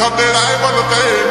ਸਾਡੇ ਰਾਏ ਵੱਲ ਤੇ